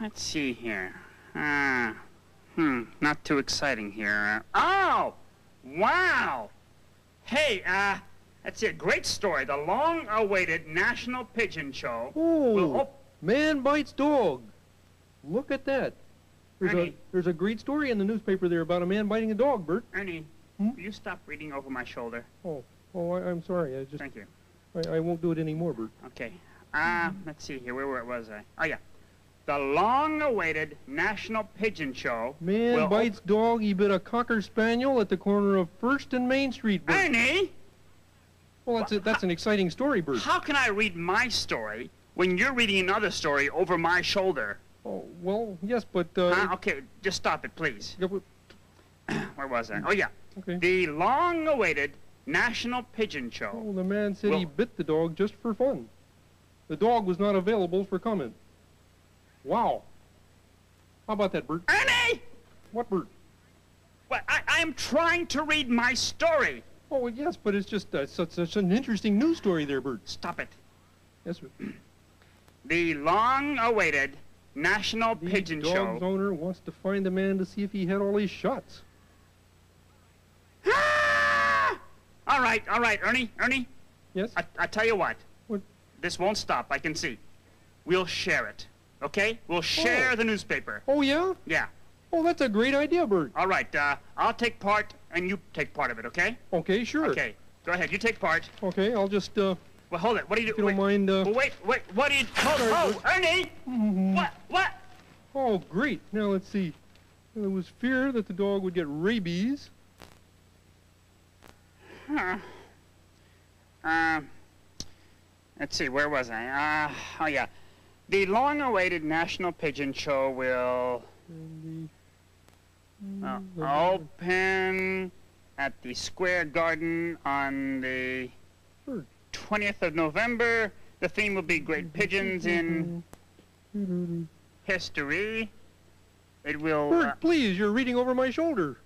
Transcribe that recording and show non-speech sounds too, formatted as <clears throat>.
let's see here. Uh, hmm, not too exciting here. Uh, oh, wow. Hey, uh, that's a great story. The long-awaited National Pigeon Show. Oh, man bites dog. Look at that. There's a, there's a great story in the newspaper there about a man biting a dog, Bert. Ernie, Hmm? will you stop reading over my shoulder? Oh, oh, I, I'm sorry. I just, Thank you. I, I won't do it anymore, Bert. Okay. Uh, let's see here. Where, where was I? Oh, yeah. The long-awaited National Pigeon Show. Man bites dog. He bit a cocker spaniel at the corner of First and Main Street, Bert. Ernie, Well, that's a, that's an exciting story, Bert. how can I read my story when you're reading another story over my shoulder? Oh, well, yes, but uh, Huh? Okay, just stop it, please. yeah, but- <clears throat> Where was I? Oh, yeah. okay. The long-awaited National Pigeon Show. Oh, the man said he bit the dog just for fun. The dog was not available for comment. Wow. How about that, Bert? Ernie! What, Bert? What? I, I'm trying to read my story. Oh, well, yes, but it's just uh, such, such an interesting news story there, Bert. Stop it. Yes, sir. <clears throat> The long-awaited National The Pigeon dog's Show. owner wants to find the man to see if he had all his shots. Ah! All right, all right, Ernie, Ernie. Yes? I, I tell you what. What? This won't stop. I can see. We'll share it. Okay? We'll share Oh. the newspaper. Oh, yeah? Yeah. Oh, that's a great idea, Bert. All right. Uh, I'll take part, and you take part of it. Okay? Okay, sure. Okay. Go ahead. You take part. Okay, I'll just, uh, Well, hold it. What do you do? if you Wait, don't mind, uh... well, wait, wait. What do you? Hold, Sorry, oh, Ernie! mhm. What? What? Oh, great. Now, let's see. There was fear that the dog would get rabies. Huh. Um. Let's see. Where was I? Uh. Oh yeah. The long-awaited National Pigeon Show will uh, open at the Square Garden on the 20th of November. The theme will be Great Pigeons in History. It will. Uh, Bert, please, you're reading over my shoulder.